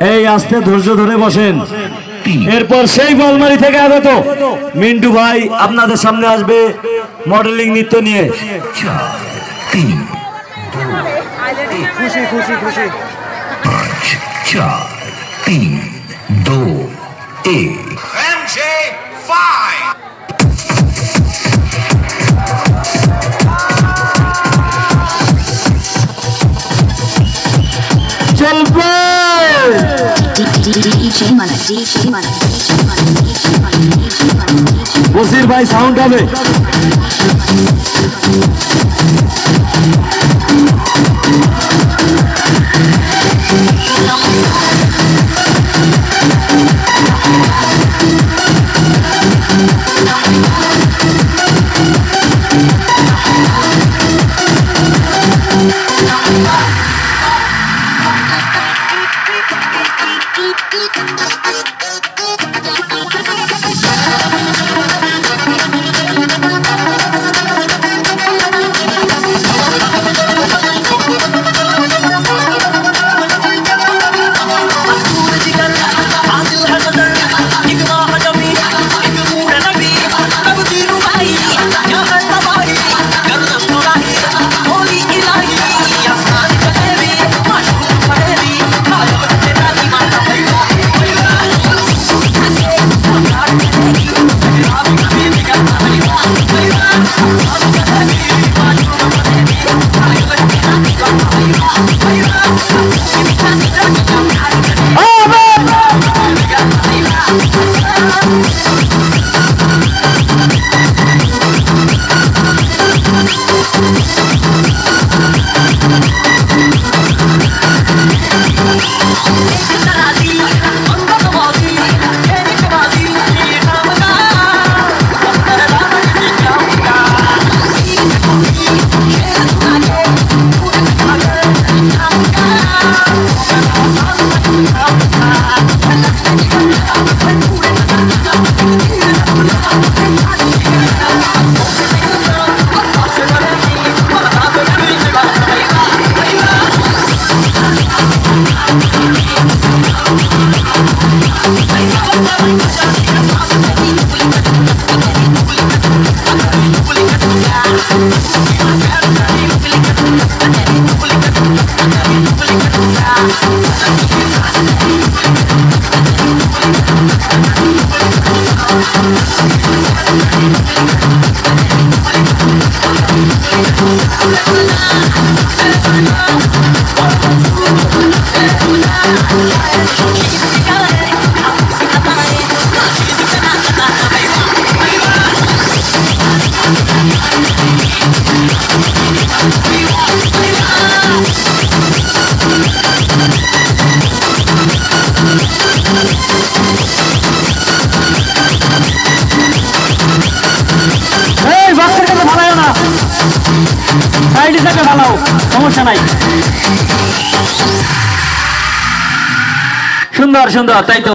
এই আস্তে ধৈর্য ধরে বসেন। এরপর সেই বলমারি থেকে আগত। মিন্টু ভাই আপনাদের সামনে আসবে মডেলিং নৃত্য নিয়ে। খুশি খুশি খুশি। পাঁচ চার তিন দো এক। চলবে। वज़ीर भाई साउंड डाले Thank you. I'm Keep it together. Side হিসাবে ভালো সমস্যা নাই। সুন্দর সুন্দর তাই তো।